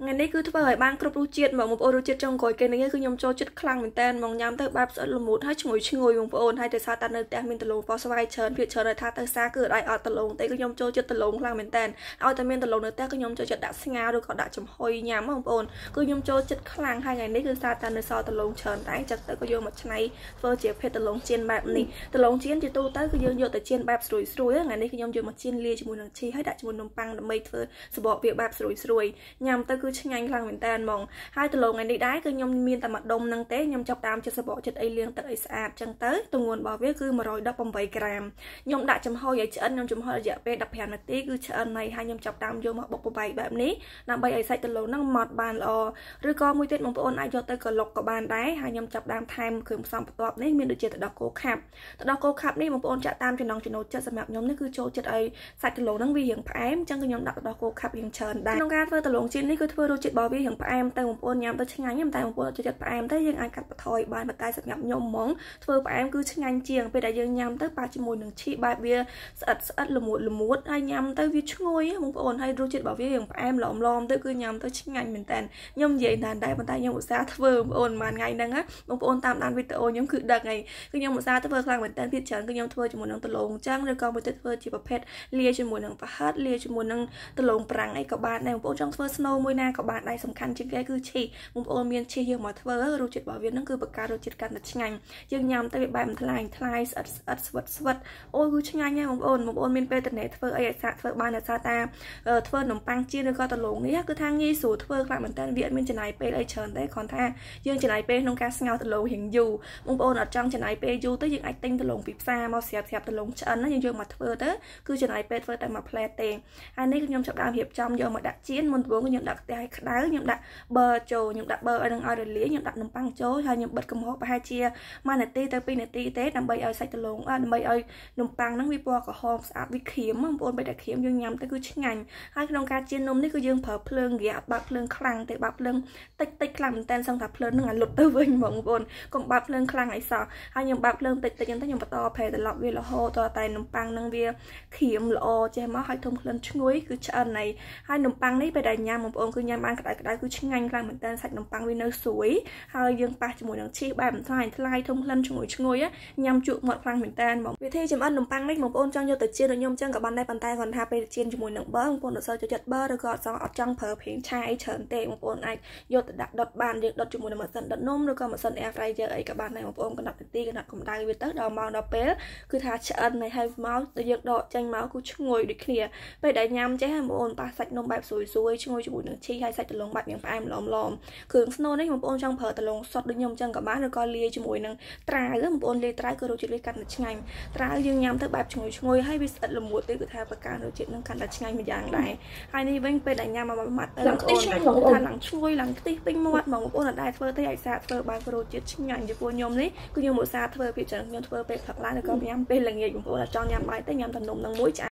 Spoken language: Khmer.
ថ្ងៃនេះគឺធ្វើឲ្យបានគ្រប់រសជាតិមកបងប្អូនរសជាតិចុងក្រោយគេនេះគឺខ្ញុំចូលចិត្តខ្លាំងមែនតើមកញ៉ាំទៅបែបស្អិតល្មួតហើយឈ្ងុយឈ្ងុយបងប្អូនហើយតែសារតែនៅផ្ទះមានដលងពណ៌ស្វាយច្រើនភាគច្រើនថាទៅសារគឺអត់ឲ្យអត់ដលងទេគឺខ្ញុំចូលចិត្តដលងខ្លាំងមែនតើឲ្យតែមានដលងនៅផ្ទះគឺខ្ញុំចូលចិត្តដាក់ស្ងោរឬក៏ដាក់ចំហុយញ៉ាំបងប្អូនគឺខ្ញុំចូលចិត្តខ្លាំងហើយថ្ងៃនេះគឺសារតែនៅសល់ដលងច្រើនតែចឹងទៅក៏យកមកឆ្នៃធ្វើជាភេទដលងជៀនបែបនេះដលងជៀនជាទូទៅគឺយើងយកទៅជៀនបែបស្រួយស្រួយថ្ងៃនេះគឺខ្ញុំយកមកជៀនលាយជាមួយនឹងជីហើយដាក់ជាមួយនំប៉័ងដើម្បីធ្វើសបកវាបែបស្រួយស្រួយញ៉ាំទៅគឺឆ្ងាញ់ខ្លាំងមែនតែនហ្មងហើយទៅលោកថ្ងៃនេះដែរគឺខ្ញុំមានតែមួយដុំហ្នឹងទេខ្ញុំចាប់តាមចិត្តសបកចិត្តអីលាងទឹកអីស្អាតចឹងទៅទម្ងន់របស់វាគឺ118ក្រាមខ្ញុំដាក់ចំហុយឲ្យឆ្អិនខ្ញុំចំហុយរយៈពេល15នាទីគឺឆ្អិនហើយហើយខ្ញុំចាប់តាមយកមកបុកបបែកបែបនេះដើម្បីឲ្យសាច់ទៅលោកហ្នឹងម៉ត់បានល្អឬក៏មួយទៀតបងប្អូនអាចយកទៅកឡុកក៏បានដែរហើយខ្ញុំចាប់តាមថែមគ្រឿងផ្សំបន្ទាប់នេះមានដូចជាទឹកដោះគោខាប់ទឹកដោះគោខាប់នេះបងប្អូនចាក់តាមចំណងចំណូលចិត្តសម្រាប់ខ្ញុំនេះគឺចូលចិត្តឲ្យសាច់ទៅលោកហ្នឹងវារៀងផ្អែមចឹងគឺខ្ញុំដាក់ទឹកដោះគោខាប់រៀងច្រើនដែរក្នុងការធ្វើទៅលោកជៀននេះគឺធ្វើរសជាតិរបស់វារៀងផ្អែមទៅបងប្អូនញ៉ាំទៅឆ្ងាញ់តែបងប្អូនចូលចិត្តផ្អែមទៅយើងអាចកាត់បន្ថយបានតែសម្រាប់ខ្ញុំហ្មងធ្វើផ្អែមគឺឆ្ងាញ់ជាងពេលដែលយើងញ៉ាំទៅប៉ាជាមួយនឹងឈីបែបវាស្អិតស្អិតល្មួតល្មួតហើយញ៉ាំទៅវាឈ្ងុយបងប្អូនហើយរសជាតិរបស់វារៀងផ្អែមឡំឡំទៅគឺញ៉ាំទៅឆ្ងាញ់មែនតើខ្ញុំនិយាយតាមដែរប៉ុន្តែខ្ញុំឧស្សាហ៍ធ្វើបងប្អូនមួយថ្ងៃហ្នឹងបងប្អូនតាមដានវីដេអូខ្ញុំគឺដឹកហើយគឺខ្ញុំឧស្សាហ៍ធ្វើខ្លាំងមែនតើទៀតច្រើនគឺខ្ញុំធ្វើជាមួយនឹងដលងចឹងឬក៏មួយទៀតធ្វើជាប្រភេទលាយជាមួយនឹងប្រហិតលាយជាមួយនឹងដលងប្រាំងអីក៏បានដែរបងប្អូនចង់ធ្វើស្នូមួយណាក៏បានដែរសំខាន់ជាងគេគឺឈីបងប្អូនមានឈីយើងមកធ្វើរសជាតិរបស់វាហ្នឹងគឺបង្កើតរសជាតិកាន់តែឆ្ងាញ់យើងញ៉ាំទៅវាបែបមិនថ្លៃថ្លៃស្អិតស្អិតស្វិតស្វិតអូយគឺឆ្ងាញ់ណាស់បងប្អូនបងប្អូនមានពេលតនេធ្វើអីឲ្យសាកធ្វើបានដោយសារតាធ្វើនំប៉័ងជៀនឬក៏ដលងនេះគឺថាងាយស្រួលធ្វើខ្លះមែនតើវាអត់មានចំណាយពេលអីច្រើនទេគ្រាន់ថាយើងចំណាយពេលក្នុងការស្ងោរដលងរៀងយូរបងប្អូនអត់ចង់ចំណាយពេលយូរទៅយើងអាចទិញដលងពីផ្សារមកស្រាប់ស្រាប់ដលងឆ្អិនណាយើងយកមកធ្វើទៅគឺចំណាយពេលធ្វើតែមួយផ្លែទេហើយនេះគឺខ្ញុំចាប់ដើមរៀបចំយកមកដាក់ជៀនមុនដំបូងខ្ញុំដាក់ខ្ទះឲ្យក្តៅខ្ញុំដាក់ប៊ឺចូលខ្ញុំដាក់ប៊ឺឲ្យនឹងឲ្យរលាយខ្ញុំដាក់នំប៉័ងចូលហើយខ្ញុំបិទកំហុសប្រហែលជា1នាទីទៅ2នាទីទេដើម្បីឲ្យសាច់ដលងដើម្បីឲ្យនំប៉័ងហ្នឹងវាពណ៌ក្រហមស្អាតវាក្រៀមបងប្អូនបីតែក្រៀមយើងញ៉ាំទៅគឺឆ្ងាញ់ហើយក្នុងការជៀននំនេះគឺយើងប្រើភ្លើងវាអត់បើកភ្លើងខ្លាំងទេបើកភ្លើងតិចតិចខ្លាំងមែនតើសឹងថាភ្លើងហ្នឹងឲ្យលុបទៅវិញបងប្អូនកុំបើកភ្លើងខ្លាំងអីសោះហើយខ្ញុំបើកភ្លើងតិចតិចហ្នឹងទៅខ្ញុំបន្តប្រែត្រឡប់វារហូតតតែនំប៉័ងហ្នឹងវាក្រៀមល្អចេះមកហើយធំក្លិនឈ្ងុយគឺឆ្អិនហើយហើយនំប៉័ងនេះពេលដែលញ៉ាំបងប្អូនគឺញ៉ាំបានក្តៅក្តៅគឺឆ្ងាញ់ខ្លាំងមែនតើសាច់នំប៉័ងវានៅស្រួយហើយយើងប៉ះជាមួយនឹងឈីសបែបបន្ថែមថ្លៃធំក្លិនឈ្ងុយឈ្ងុយញ៉ាំជក់មាត់ខ្លាំងមែនតើបងវិធីចម្អិននំប៉័ងនេះបងប្អូនចង់យកទៅជៀនដូចខ្ញុំចឹងក៏បានដែរប៉ុន្តែគាត់ថាពេលជៀនជាមួយនឹងប៊ឺបងប្អូនអត់សូវចូលចិត្តប៊ឺឬក៏អត់សូវអត់ចង់ប្រើប្រេងឆាអីច្រើនទេបងប្អូនអាចយកទៅដាក់ដុតបានយើងដុតជាមួយនឹងម៉ាស៊ីនដុតនំឬក៏ម៉ាស៊ីន air fryer អីក៏បានដែរបងប្អូនកណ្ដាប់នាទីកណ្ដាប់កម្ដៅវាទៅដល់ម៉ោងដល់ពេលគឺថាឆ្អិនហើយហើយមកទៅយើងដកចេញមកគឺឈ្ងុយដូចគ្នាពេលដែលញ៉ាំចេះបងប្អូនប៉ះសាច់នំបែបស្រួយស្រួយឈ្ងុយជាមួយនឹងឈីហើយសាច់ដលងបាត់យ៉ាងផ្អែមឡំឡំគ្រឿងស្នូលនេះបងប្អូនចង់ប្រើដលងសុទ្ធដូចខ្ញុំចឹងក៏បានឬក៏លាយជាមួយនឹងត្រាវបងប្អូនលាយត្រាវគឺរសជាតិវាកាន់តែឆ្ងាញ់ត្រាវយើងញ៉ាំទៅបែបឈ្ងុយឈ្ងុយហើយវាស្អិតល្មួតទេគឺថាបការសជាតិនឹងកាន់តែឆ្ងាញ់មួយយ៉ាងដែរហើយនេះវិញពេលដែលញ៉ាំមកម៉ាត់ទៅបងប្អូនថាឡើងឈ្ងុយឡើងខ្ទិះពេញមាត់បងប្អូនអត់ដែរធ្វើទេឲ្យសាធ្វើបានរសជាតិឆ្ងាញ់ចំពោះខ្ញុំនេះគឺខ្ញុំឧស្សាហ៍ធ្វើពីច្រើនខ្ញុំធ្វើពេលព្រឹកឡើងឬក៏ញ៉ាំពេលល្ងាចបងប្អូនអត់ចង់ញ៉ាំបាយទេញ៉ាំតែនំនឹងមួយឆ្